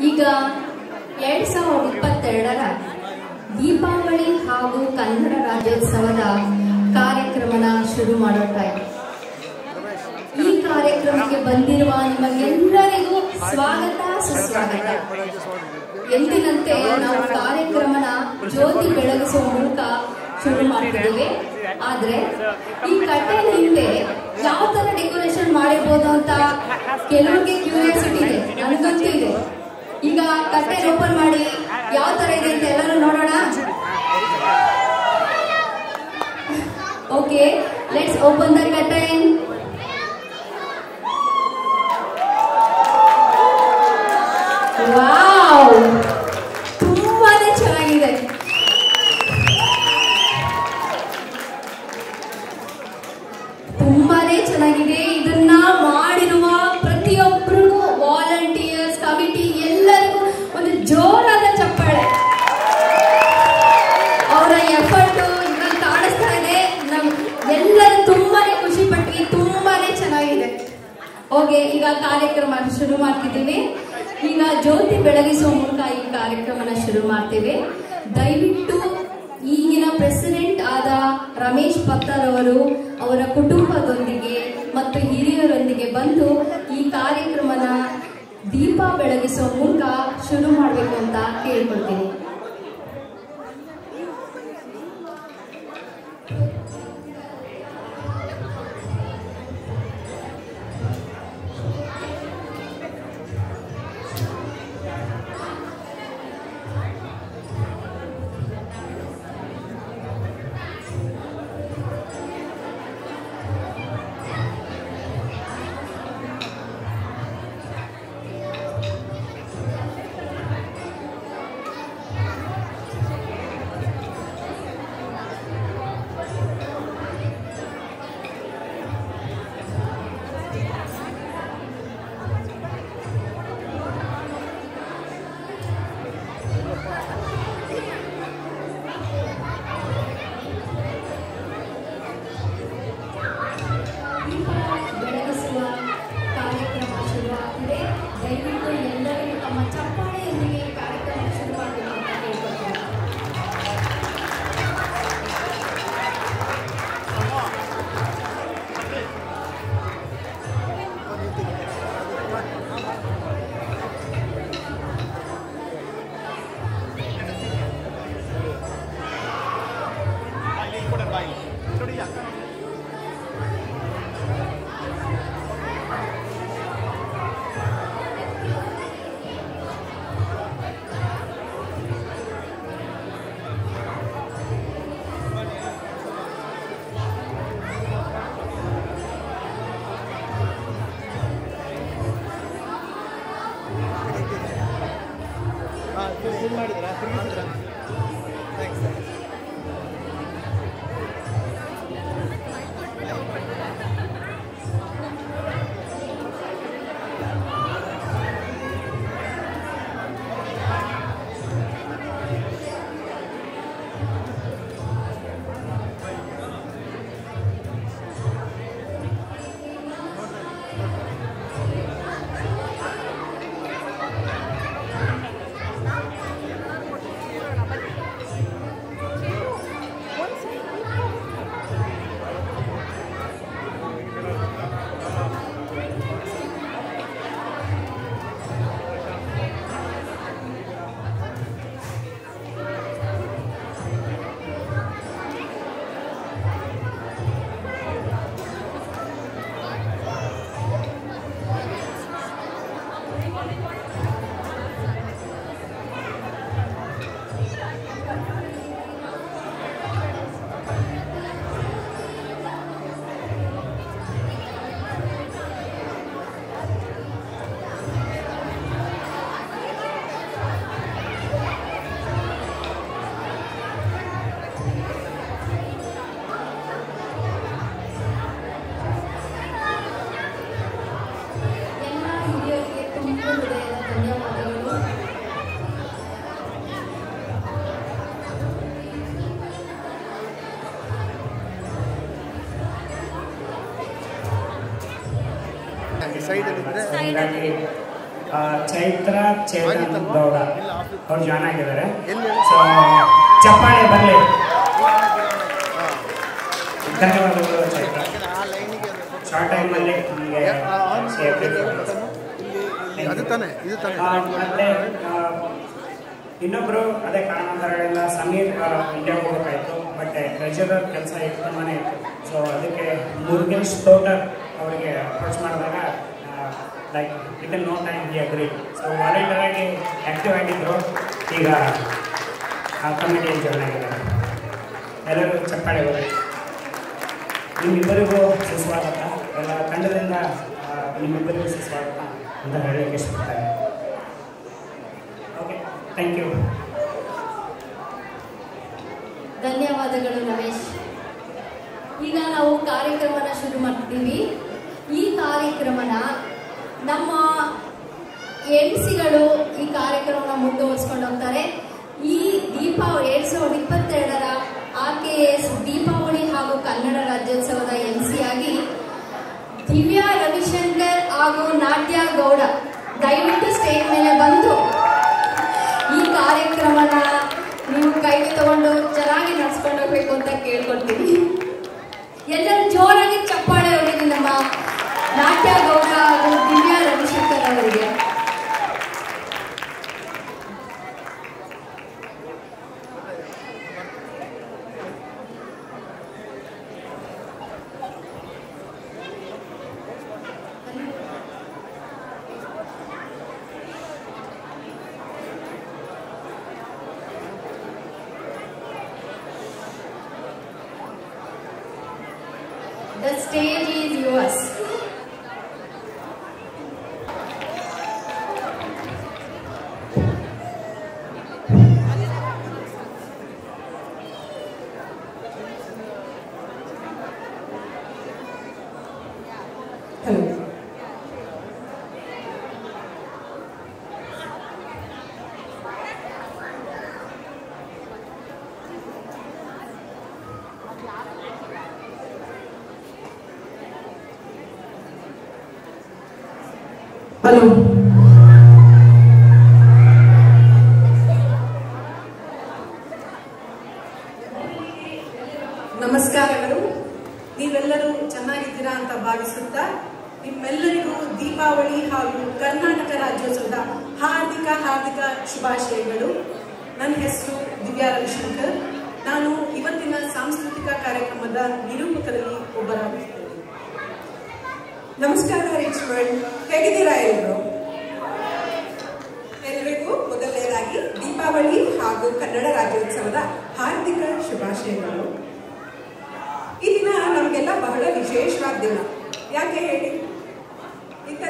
ಈಗ ಎರಡ್ ಸಾವಿರದ ಇಪ್ಪತ್ತೆರಡರ ದೀಪಾವಳಿ ಹಾಗೂ ಕನ್ನಡ ರಾಜ್ಯೋತ್ಸವದ ಕಾರ್ಯಕ್ರಮನ ಶುರು ಮಾಡೋ ಟೈಮ್ ಈ ಕಾರ್ಯಕ್ರಮಕ್ಕೆ ಬಂದಿರುವ ನಿಮಗೆಲ್ಲರಿಗೂ ಸ್ವಾಗತ, ಸುಸ್ವಾಗತ. ಎಂದಿನಂತೆ ನಾವು ಕಾರ್ಯಕ್ರಮನ ಜ್ಯೋತಿ ಬೆಳಗಿಸುವ ಮೂಲಕ ಶುರು ಮಾಡ್ತೀವಿ ಆದ್ರೆ ಈ ಕಟ್ಟೆ ಹಿಂದೆ ಯಾವ ತರ ಡೆಕೋರೇಷನ್ ಮಾಡಿರ್ಬೋದು ಅಂತ ಕೆಲವರಿಗೆ ಕ್ಯೂರಿಯಾಸಿಟಿ ಇದೆ. ನನಗಂತೂ ಇದೆ ಈಗ ಕಟ್ಟೆ ಓಪನ್ ಮಾಡಿ. ಯಾವ ತರ ಇದೆ ಅಂತ ಎಲ್ಲರೂ ನೋಡೋಣ. Okay let's open the curtain wow ಕಾರ್ಯಕ್ರಮ ಶುರು ಮಾಡ್ತಿದ್ದೀವಿ. ಈಗ ಜ್ಯೋತಿ ಬೆಳಗಿಸುವ ಮೂಲಕ ಈ ಕಾರ್ಯಕ್ರಮನ ಶುರು ಮಾಡ್ತೇವೆ. ದಯವಿಟ್ಟು ಈಗಿನ ಪ್ರೆಸಿಡೆಂಟ್ ಆದ ರಮೇಶ್ ಪತ್ತರ್ ಅವರು ಅವರ ಕುಟುಂಬದೊಂದಿಗೆ ಮತ್ತು ಹಿರಿಯರೊಂದಿಗೆ ಬಂದು ಈ ಕಾರ್ಯಕ್ರಮನ ದೀಪ ಬೆಳಗಿಸುವ ಮೂಲಕ ಶುರು ಮಾಡಬೇಕು ಅಂತ ಕೇಳ್ಕೊಳ್ತೀನಿ. ಮಾಡಿದ್ರಾ? ತಿರುಗಿಸಿದ್ರಾ ಥ್ಯಾಂಕ್ಸ್ ಚೈತ್ರ ಚೇತನ್ ಗೌಡ ಅವ್ರು ಜಾಯ್ನ್ ಆಗಿದ್ದಾರೆ ಸೊ ಚಪ್ಪಾಳೆ ಬರಲಿ ಧನ್ಯವಾದಗಳು ಚೈತ್ರ ಆ ಲೈನಿಗೆ ಶಾರ್ಟ್ ಟೈಮಲ್ಲಿ ನಿಮಗೆ ಅದು ತಾನೆ ಇದು ತಾನೆ ಮತ್ತೆ ಆ, ಇನ್ನೊಬ್ರು ಅದೇ ಕಾರಣಾಂತರಗಳಿಂದ ಸಮೀರ್ ಇಂಡಿಯಾ ಹೋಗಬೇಕಾಯ್ತು ಬಟ್ ಟ್ರೆಜರರ್ ಕೆಲಸ ತುಂಬಾನೇ ಇತ್ತು ಸೊ ಅದಕ್ಕೆ ಮುರುಗೇಶ್ ತೋಟರ್ ಅವರಿಗೆ ಅಪ್ರೋಚ್ ಮಾಡಿದಾಗ like I'll no time he agree so volunteer ಆಗಿ ಆ್ಯಕ್ಟಿವ್ ಆಗಿದ್ದರು ಈಗ, ಆ ಕಮಿಟಿಯಲ್ಲಿ ಜಾಯ್ನ್ ಆಗಿದ್ದಾರೆ. ಎಲ್ಲರಿಗೂ ಚಪ್ಪಾಳೆ ಬರಲಿ ನಿಮ್ಮಿಬ್ಬರಿಗೂ ಸುಸ್ವಾಗತ. ಎಲ್ಲ ತಂಡದಿಂದ ನಿಮ್ಮಿಬ್ಬರಿಗೂ ಸುಸ್ವಾಗತ ಅಂತ ಹೇಳಲಿಕ್ಕೆ ಇಷ್ಟಪಡ್ತಾರೆ ಓಕೆ ಥ್ಯಾಂಕ್ ಯು ಧನ್ಯವಾದಗಳು, ರಮೇಶ್. ಈಗ ನಾವು ಕಾರ್ಯಕ್ರಮನ ಶುರು ಮಾಡ್ತೀವಿ. ಈ ಕಾರ್ಯಕ್ರಮನ ನಮ್ಮ ಎನ್ಸಿಗಳು ಈ ಕಾರ್ಯಕ್ರಮನ ಮುಂದುವರಿಸ್ಕೊಂಡು ಹೋಗ್ತಾರೆ. ಈ ದೀಪಾವಳಿ, ಎರಡ್ ಸಾವಿರದ ಇಪ್ಪತ್ತೆರಡರ ಆರ್ ಕೆ ಎಸ್, ದೀಪಾವಳಿ ಹಾಗೂ ಕನ್ನಡ ರಾಜ್ಯೋತ್ಸವದ ಎಂ ಆಗಿ ದಿವ್ಯಾ ರವಿಶಂಕರ್ ಹಾಗೂ ನಾಟ್ಯ ಗೌಡ ದಯವಿಟ್ಟು ಸ್ಟೇಜ್ ಮೇಲೆ ಬಂದು ಈ ಕಾರ್ಯಕ್ರಮನ ನೀವು ಕೈಗೆ ತಗೊಂಡು ಚೆನ್ನಾಗಿ ನಡ್ಸ್ಕೊಂಡು ಹೋಗ್ಬೇಕು ಅಂತ ಕೇಳ್ಕೊಳ್ತೀನಿ. ಎಲ್ಲರೂ ಜೋರಾಗಿ ಚಪ್ಪಾಳೆ ಹೊಡೀರಿ ನಮ್ಮ ನಾಟ್ಯ ಗೌಡ ಹಾಗೂ ಅವರಿಗೆ Valeu!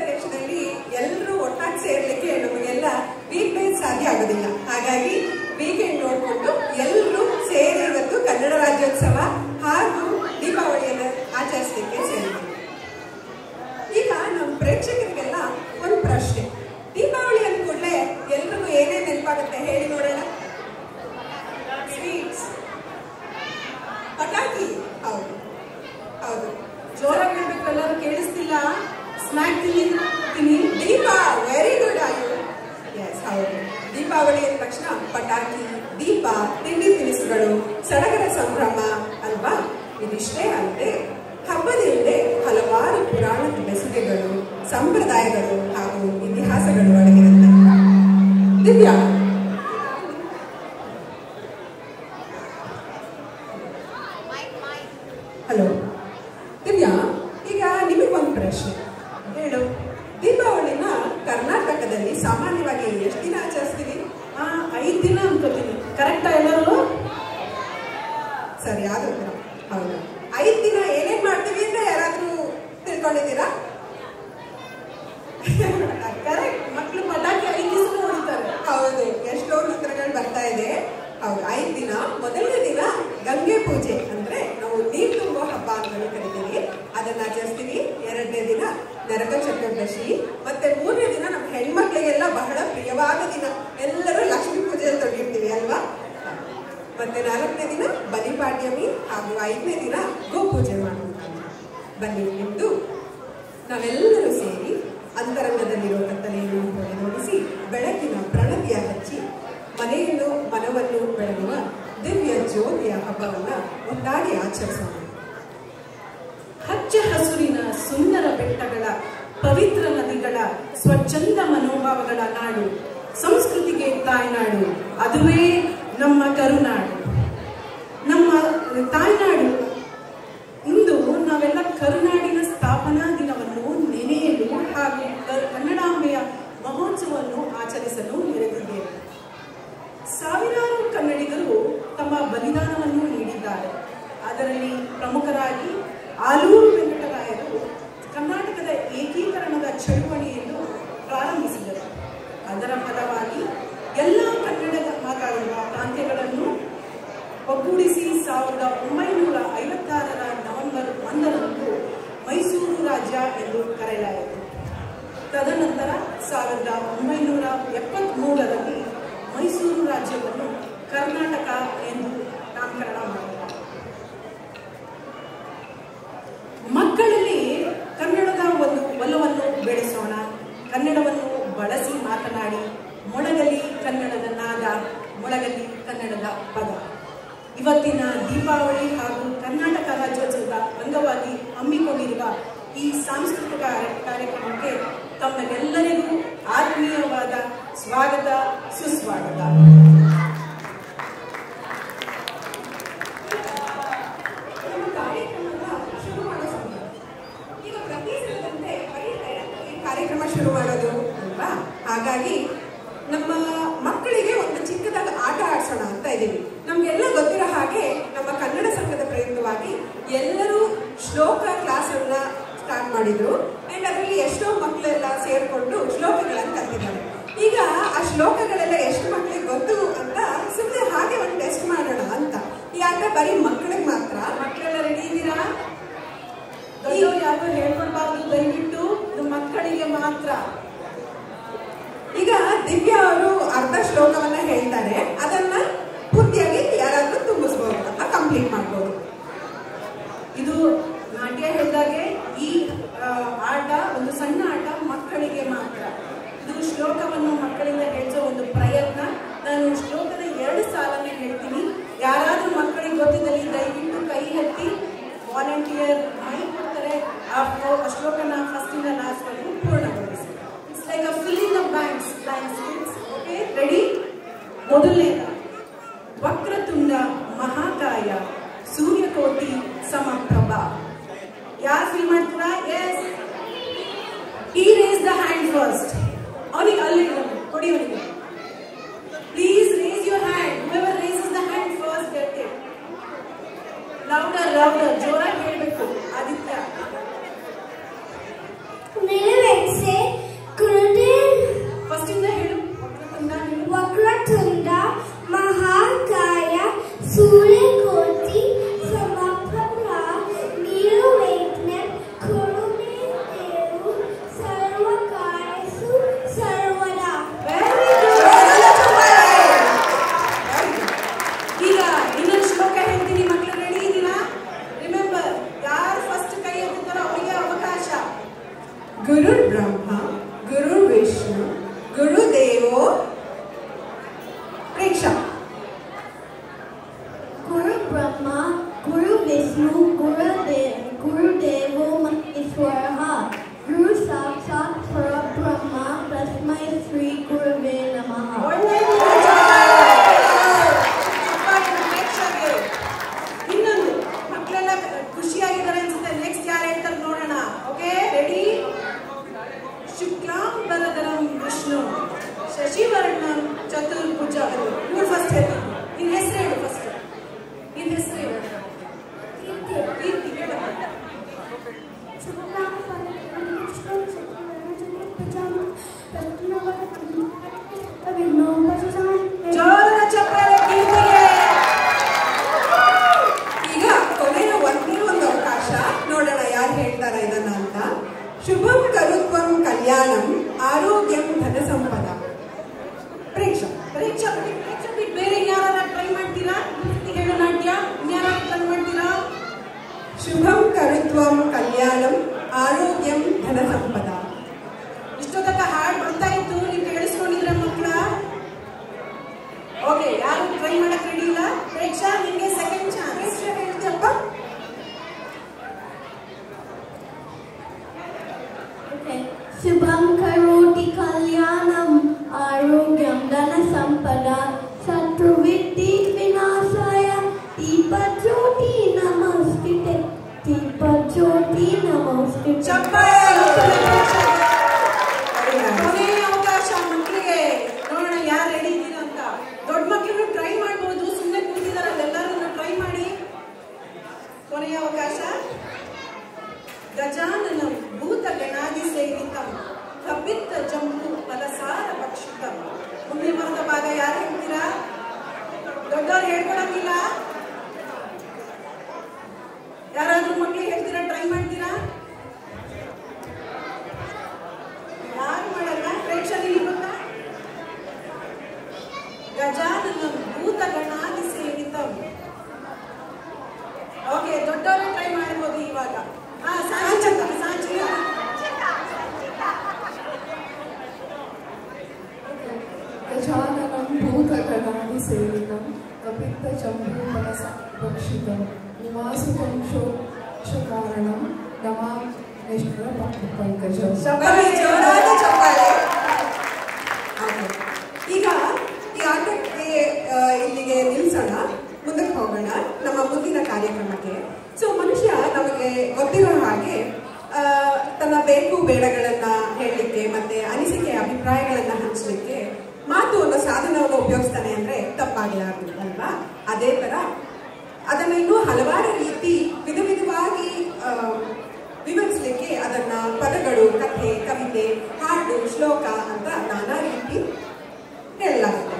ದೇಶದಲ್ಲಿ ಎಲ್ಲರೂ ಒಟ್ಟಾಗಿ ಸೇರ್ಲಿಕ್ಕೆ ನಮಗೆಲ್ಲ ವೀಕ್ ಡೇಸ್ ಸಾಧ್ಯ ಆಗೋದಿಲ್ಲ. ಹಾಗಾಗಿ ವೀಕೆಂಡ್ ನೋಡಿಕೊಂಡು ಎಲ್ಲರೂ ಸೇರಿ ಇವತ್ತು ಕನ್ನಡ ರಾಜ್ಯೋತ್ಸವ ಹಾಗೂ ದೀಪಾವಳಿಯನ್ನು ಆಚರಿಸಲಿಕ್ಕೆ ಸೇರಿದೆ ಈಗ ನಮ್ಮ ಪ್ರೇಕ್ಷಕರಿಗೆಲ್ಲ ಒಂದು ಪ್ರಶ್ನೆ. ದೀಪಾವಳಿ ಅಂದ ಕೂಡಲೇ ಎಲ್ರಿಗೂ ಏನೇ ನೆನಪಾಗುತ್ತೆ ಹೇಳಿ ನೋಡೋಣ ಸ್ವೀಟ್ಸ್ ಪಟಾಕಿ ಹೌದು ಹೌದು ಜೋರಾಗಿ ಹೇಳ್ಬೇಕು ಎಲ್ಲರೂ ಕೇಳಿಸ್ತಿಲ್ಲ ಸ್ನ್ಯಾಕ್ ತಿನ್ನಿ ದೀಪ ವೆರಿ ಗುಡ್ ಆಯು ಎಸ್ ಹೌದು ದೀಪಾವಳಿ ಅಂದ ತಕ್ಷಣ ಪಟಾಕಿ, ದೀಪ, ತಿಂಡಿ ತಿನಿಸುಗಳು, ಸಡಗರ ಸಂಭ್ರಮ, ಅಲ್ವಾ? ಇದಿಷ್ಟೇ ಅಲ್ಲದೆ ಹಬ್ಬದ ಹಿಂದೆ ಹಲವಾರು ಪುರಾಣದ ಬೆಸುಗೆಗಳು, ಸಂಪ್ರದಾಯಗಳು ಹಾಗೂ ಇತಿಹಾಸಗಳು ಅಡಗಿರುತ್ತೆ ದಿವ್ಯಾ ನಾಲ್ಕನೇ ದಿನ ಬಲಿಪಾಡ್ಯಮಿ ಹಾಗೂ ಐದನೇ ದಿನ ಗೋಪೂಜೆ ಮಾಡುವಂಥದ್ದು ಬನ್ನಿ ಎಂದು ನಾವೆಲ್ಲರೂ ಸೇರಿ ಅಂತರಂಗದಲ್ಲಿರುವ ಕತ್ತಲೆಯನ್ನು ನೋಡಿಸಿ ಬೆಳಕಿನ ಪ್ರಣತಿಯ ಹಚ್ಚಿ ಮನೆಯನ್ನು ಮನವನ್ನು ಬೆಳಗುವ ದಿವ್ಯ ಜ್ಯೋತಿಯ ಹಬ್ಬವನ್ನು ಒಂದಾಗಿ ಆಚರಿಸೋಣ. ಹಚ್ಚ ಹಸುರಿನ ಸುಂದರ ಬೆಟ್ಟಗಳ ಪವಿತ್ರ ನದಿಗಳ ಸ್ವಚ್ಛಂದ ಮನೋಭಾವಗಳ ನಾಡು, ಸಂಸ್ಕೃತಿಗೆ ತಾಯ್ನಾಡು, ಅದುವೇ ನಮ್ಮ ಕರುನಾಡು. The time ತದನಂತರ ಸಾವಿರದ ಒಂಬೈನೂರ ಎಪ್ಪತ್ತ್ಮೂರರಲ್ಲಿ ಮೈಸೂರು ರಾಜ್ಯವನ್ನು ಕರ್ನಾಟಕ ಎಂದು ನಾಮಕರಣ ಮಾಡಿದರು. ಆತ್ಮೀಯವಾದ ಸ್ವಾಗತ ಸುಸ್ವಾಗತ. ಜೋರಾಗಿ ಹೇಳ್ಬೇಕು. ಆದಿತ್ಯ. к ಜಂಬು ಫಲಸಾರ ಪಕ್ಷಿತ ಮುಂದಿನ ಬರೆದ ಭಾಗ ಯಾರು ಹೇಳ್ತೀರಾ? ದೊಡ್ಡವ್ರು ಹೇಳ್ಕೊಳಂಗಿಲ್ಲ. ಯಾರಾದ್ರೂ ಮಕ್ಕಳಿಗೆ ಹೇಳ್ತೀರಾ? నెక్స్ట్ ಚಪ್ಪಾಳೆ. ಈಗ, ಈ ಆಟಕ್ಕೆ ಇಲ್ಲಿಗೆ ನಿಲ್ಸೋಣ. ಮುಂದಕ್ಕೆ ಹೋಗೋಣ, ನಮ್ಮ ಮುಂದಿನ ಕಾರ್ಯಕ್ರಮಕ್ಕೆ. ಸೊ ಮನುಷ್ಯ ನಮಗೆ ಗೊತ್ತಿರೋ ಹಾಗೆ ತನ್ನ ಬೇಕು ಬೇಡಗಳನ್ನ ಹೇಳಲಿಕ್ಕೆ ಮತ್ತೆ ಅನಿಸಿಕೆ ಅಭಿಪ್ರಾಯಗಳನ್ನ ಹಂಚಲಿಕ್ಕೆ ಮಾತು ಅನ್ನೋ ಸಾಧನವನ್ನು ಉಪಯೋಗಿಸ್ತಾನೆ ಅಂದ್ರೆ ತಪ್ಪಾಗಲಾರ್ದು, ಅಲ್ವಾ? ಅದೇ ತರ ಅದನ್ನ ಇನ್ನೂ ಹಲವಾರು ರೀತಿ ವಿಧ ವಿಧವಾಗಿ ಅದನ್ನ ಪದಗಳು, ಕಥೆ, ಕವಿತೆ, ಹಾಡು, ಶ್ಲೋಕ ಅಂತ ನಾನಾ ರೀತಿ ಹೇಳಲಾಗುತ್ತೆ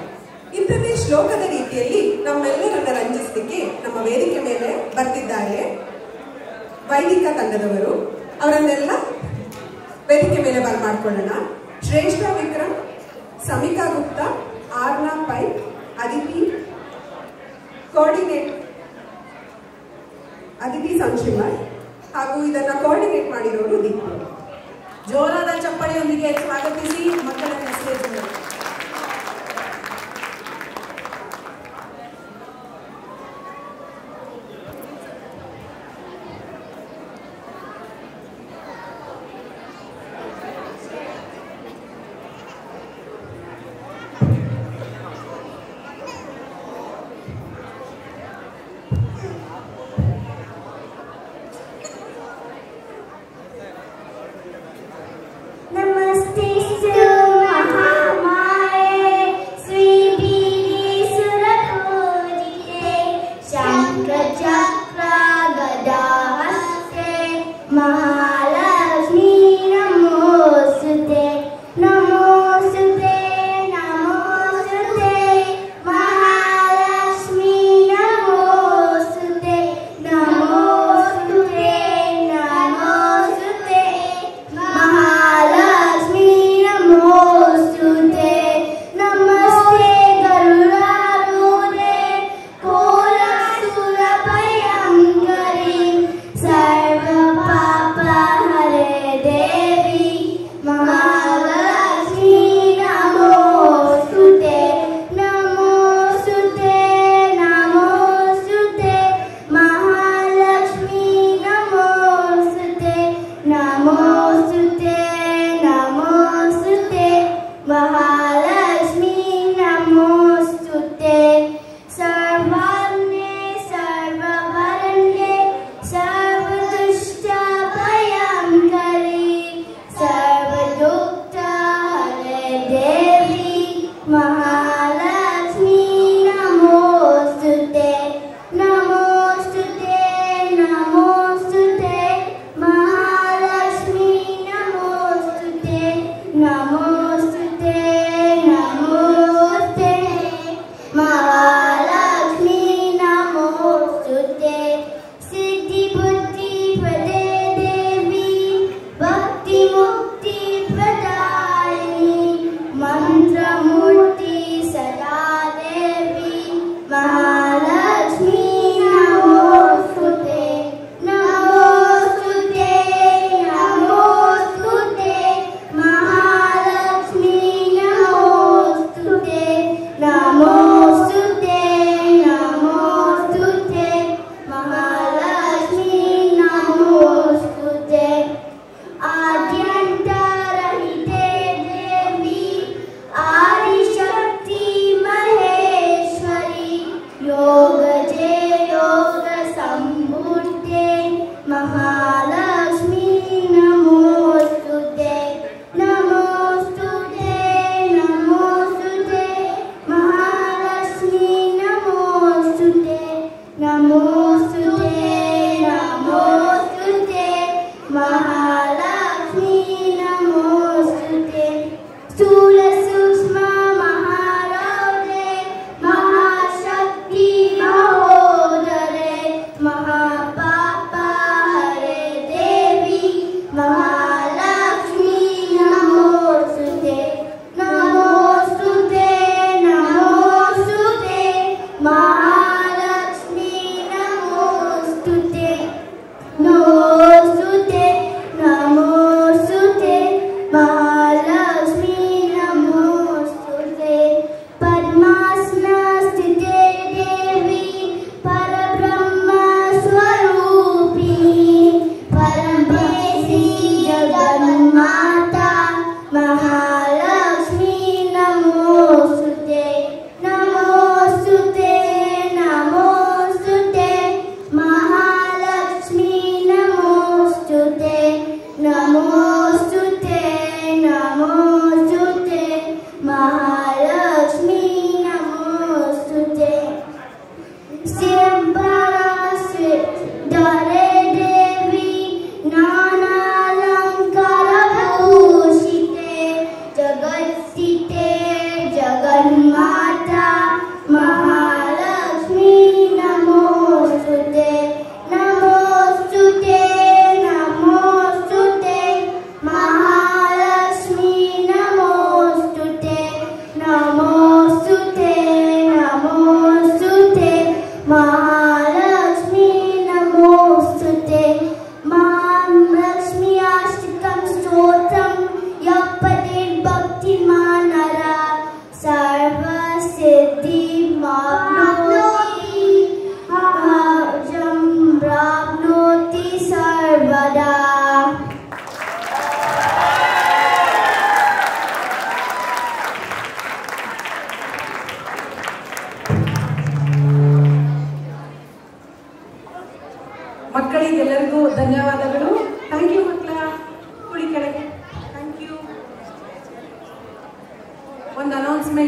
ಇಂಥದ್ದೇ ಶ್ಲೋಕದ ರೀತಿಯಲ್ಲಿ ನಮ್ಮೆಲ್ಲರನ್ನ ರಂಜಿಸಲಿಕ್ಕೆ ನಮ್ಮ ವೇದಿಕೆ ಮೇಲೆ ಬರ್ತಿದ್ದಾರೆ ವೈದಿಕ ತಂಡದವರು. ಅವರನ್ನೆಲ್ಲ ವೇದಿಕೆ ಮೇಲೆ ಬರ್ಮಾಡ್ಕೊಳ್ಳೋಣ ಶ್ರೇಷ್ಠ ವಿಕ್ರಮ್, ಸಮಿಕಾ ಗುಪ್ತಾ, ಆರ್ನಾ ಪೈ, ಅದಿತಿ ಕೋಆರ್ಡಿನೇಟ್ ಅದಿತಿ ಸಂಶಿವರ್ ಹಾಗೂ ಇದನ್ನ ಕೋಆರ್ಡಿನೇಟ್ ಮಾಡಿರೋರು ದೀಪ. ಜೋರಾದ ಚಪ್ಪಳಿಯೊಂದಿಗೆ ಸ್ವಾಗತಿಸಿ ಮಕ್ಕಳನ್ನ ಸ್ಟೇಜ್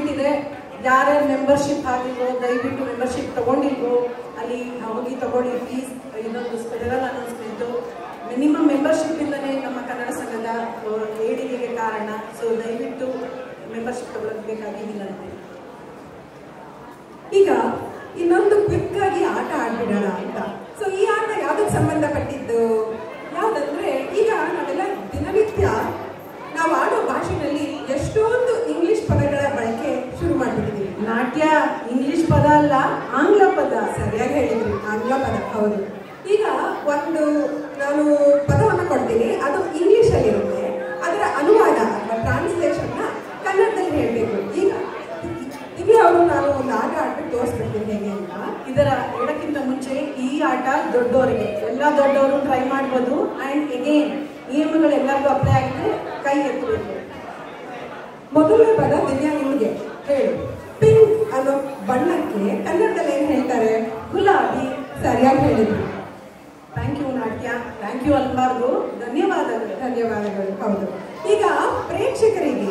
ಅನೌನ್ಸ್ಮೆಂಟ್ ಇದೆ ಯಾರ್ಯಾರು ಮೆಂಬರ್ಶಿಪ್ ಆಗಿಲ್ವೋ ದಯವಿಟ್ಟು ಮೆಂಬರ್ಶಿಪ್ ತಗೊಂಡಿಲ್ವೋ ಅಲ್ಲಿ ಹೋಗಿ ತಗೊಳ್ಳಿ ಪ್ಲೀಸ್ ಇನ್ನೊಂದು ಫೆಡರಲ್ ಅನೌನ್ಸ್ಮೆಂಟ್ ಮಿನಿಮಮ್ ಮೆಂಬರ್ಶಿಪ್ ಇಂದಲೇ ನಮ್ಮ ಕನ್ನಡ ಸಂಘದ ಏಳಿಗೆಗೆ ಕಾರಣ. ಸೊ ದಯವಿಟ್ಟು ಮೆಂಬರ್ಶಿಪ್ ತಗೊಳ್ಳಬೇಕಾಗಿ ವಿನಂತಿ. ಈಗ, ಇನ್ನೊಂದು ಕ್ವಿಕ್ ಆಗಿ ಆಟ ಆಡ್ಬಿಡೋಣ ಅಂತ. ಸೊ ಈ ಆಟ ಯಾವ್ದಕ್ಕೆ ಸಂಬಂಧಪಟ್ಟಿದ್ದು ಯಾವ್ದಂದ್ರೆ ಈಗ ನಾವೆಲ್ಲ ದಿನನಿತ್ಯ ನಾವು ಆಡೋ ಭಾಷೆನಲ್ಲಿ ಎಷ್ಟೊಂದು ಇಂಗ್ಲಿಷ್ ಪದಗಳ ಬಳಕೆ ಶುರು ಮಾಡ್ಬಿಟ್ಟಿದ್ದೀವಿ ನಾಟ್ಯ ಇಂಗ್ಲಿಷ್ ಪದ ಅಲ್ಲ ಆಂಗ್ಲ ಪದ ಸರಿಯಾಗಿ ಹೇಳಿದ್ರಿ. ಆಂಗ್ಲ ಪದ ಹೌದು. ಈಗ ಒಂದು ನಾನು ಪದವನ್ನು ಕೊಡ್ತೀನಿ. ಅದು ಇಂಗ್ಲಿಷ್ ಅಲ್ಲಿ ಇರುತ್ತೆ. ಅದರ ಅನುವಾದ ಅಥವಾ ಟ್ರಾನ್ಸ್ಲೇಷನ್ ಕನ್ನಡದಲ್ಲಿ ಹೇಳಬೇಕು. ಈಗ ದಿವ್ಯ ಅವರು ನಾನು ಒಂದು ಆಟ ಆಟ ತೋರಿಸ್ಬಿಡ್ತೀನಿ ಹೇಗೆ ಅಂತ. ಇದರ ಎಡಕ್ಕಿಂತ ಮುಂಚೆ ಈ ಆಟ ದೊಡ್ಡವರಿಗೆ ಎಲ್ಲ ದೊಡ್ಡವರು ಟ್ರೈ ಮಾಡ್ಬೋದು. ಆ್ಯಂಡ್ ಎಗೇನ್ ನಿಯಮಗಳು ಎಲ್ಲರಿಗೂ ಅಪ್ಲೈ ಆಗಿದ್ರೆ ಕೈ ಎತ್ತಬೇಕು. ಮೊದಲನೇ ಪದ ದಿವ್ಯಾ ನಿಮಗೆ ಹೇಳು. ಅನ್ನೋ ಬಣ್ಣಕ್ಕೆ ಕನ್ನಡದಲ್ಲಿ ಏನ್ ಹೇಳ್ತಾರೆ? ಗುಲಾಬಿ. ಸರಿಯಾಗಿ ಹೇಳಿದ್ರು. Thank you Natya. Thank you ಅನ್ಬಾರ್ದು. ಧನ್ಯವಾದಗಳು. ಧನ್ಯವಾದಗಳು. ಹೌದು. ಈಗ ಪ್ರೇಕ್ಷಕರಿಗೆ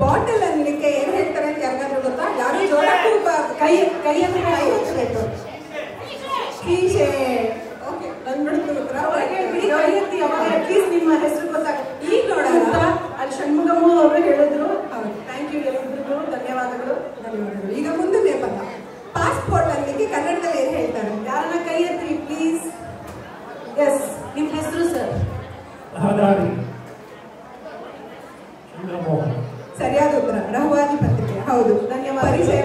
ಬಾಟಲ್ ಅನ್ಲಿಕ್ಕೆ ಏನ್ ಹೇಳ್ತಾರೆ ಅಂತ ಯಾರಿಗಾದ್ರೂ ಗೊತ್ತಾ? ಯಾರು ಜೋರಾಗಿ ಕೈ ಕೈಯಲ್ಲಿ ಕೈ ಕೀಶೆ ಓಕೆ ಬಂದ್ಬಿಡ್ತು ಉತ್ತರ ಹೊರಗೆ ಬಿಡಿ ಕೈ ಎತ್ತಿ ಅವಾಗ ಅಟ್ಲೀಸ್ಟ್ ನಿಮ್ಮ ಹೆಸರು ಗೊತ್ತಾಗ ಈಗ ನೋಡೋಣ. ಅಲ್ಲಿ ಷಣ್ಮುಗಮ್ಮ ಅವರು ಹೇಳಿದ್ರು ಹೌದು. ಥ್ಯಾಂಕ್ ಯು ಎಲ್ಲರಿಗೂ ಧನ್ಯವಾದಗಳು ಧನ್ಯವಾದಗಳು. ಈಗ ಮುಂದೆ ಪದ. ಪಾಸ್ಪೋರ್ಟ್ ಅನ್ಲಿಕ್ಕೆ ಕನ್ನಡದಲ್ಲಿ ಏನು ಹೇಳ್ತಾರೆ? ಯಾರನ್ನ ಕೈ ಎತ್ತಿ ಪ್ಲೀಸ್ ಎಸ್ ನಿಮ್ಮ ಹೆಸರು ಸರ್ ಸರಿಯಾದ ಉತ್ತರ. ರಹುವಾದಿ ಪತ್ರಿಕೆ. ಹೌದು. ಧನ್ಯವಾದ. ಪರಿಚಯ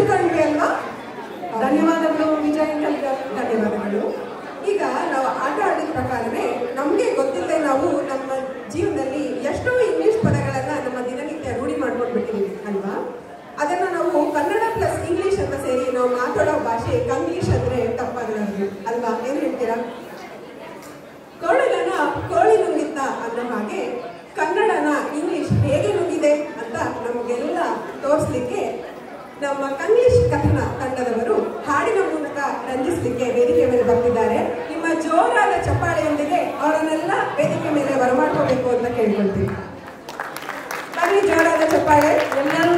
ತಿಳ್ಕೊಂಡ್ವಿ ಅಲ್ವಾ ಧನ್ಯವಾದಗಳು, ವಿಜಯ್ ಧನ್ಯವಾದಗಳು. ಈಗ ನಾವು ಆಟ ಆಡಿದ ಪ್ರಕಾರವೇ ನಮಗೆ ಗೊತ್ತಿಲ್ಲದೆ ನಾವು ನಮ್ಮ ಜೀವನದಲ್ಲಿ ಎಷ್ಟೋ ಇಂಗ್ಲಿಷ್ ಪದಗಳನ್ನ ನಮ್ಮ ದಿನನಿತ್ಯ ರೂಢಿ ಮಾಡ್ಕೊಂಡ್ಬಿಟ್ಟಿದ್ದೀವಿ, ಅಲ್ವಾ? ಅದನ್ನ ನಾವು ಕನ್ನಡ ಪ್ಲಸ್ ಇಂಗ್ಲಿಷ್ ಅಂತ ಸೇರಿ ನಾವು ಮಾತಾಡೋ ಭಾಷೆ ಕಂಗ್ಲೀಷ್ ಅಂದ್ರೆ ತಪ್ಪಾಗಲಾರದು ಅಲ್ವಾ? ಏನ್ ಹೇಳ್ತೀರಾ? ಕೋಳಲನ ಕೋಳಿ ನುಂಗಿತ್ತ ಅನ್ನೋ ಹಾಗೆ ಕನ್ನಡನ ಇಂಗ್ಲಿಷ್ ಹೇಗೆ ನುಂಗಿದೆ ಅಂತ ನಮಗೆಲ್ಲ ತೋರಿಸ್ಲಿಕ್ಕೆ ನಮ್ಮ ಕಂಗ್ಲೀಷ್ ಕಥನ ತಂಡದವರು ಹಾಡಿನ ಮೂಲಕ ರಂಜಿಸಲಿಕ್ಕೆ ವೇದಿಕೆ ಮೇಲೆ ಬರ್ತಿದ್ದಾರೆ. ನಿಮ್ಮ ಜೋರಾದ ಚಪ್ಪಾಳೆಯೊಂದಿಗೆ ಅವರನ್ನೆಲ್ಲ ವೇದಿಕೆ ಮೇಲೆ ಬರಮಾಡ್ಕೋಬೇಕು ಅಂತ ಕೇಳ್ಕೊಳ್ತೀವಿ ಬನ್ನಿ ಜೋರಾದ ಚಪ್ಪಾಳೆ. ಎಲ್ಲರೂ